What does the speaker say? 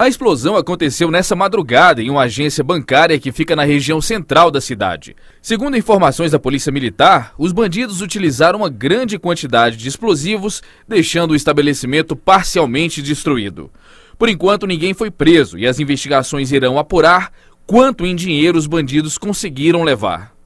A explosão aconteceu nessa madrugada em uma agência bancária que fica na região central da cidade. Segundo informações da Polícia Militar, os bandidos utilizaram uma grande quantidade de explosivos, deixando o estabelecimento parcialmente destruído. Por enquanto, ninguém foi preso e as investigações irão apurar quanto em dinheiro os bandidos conseguiram levar.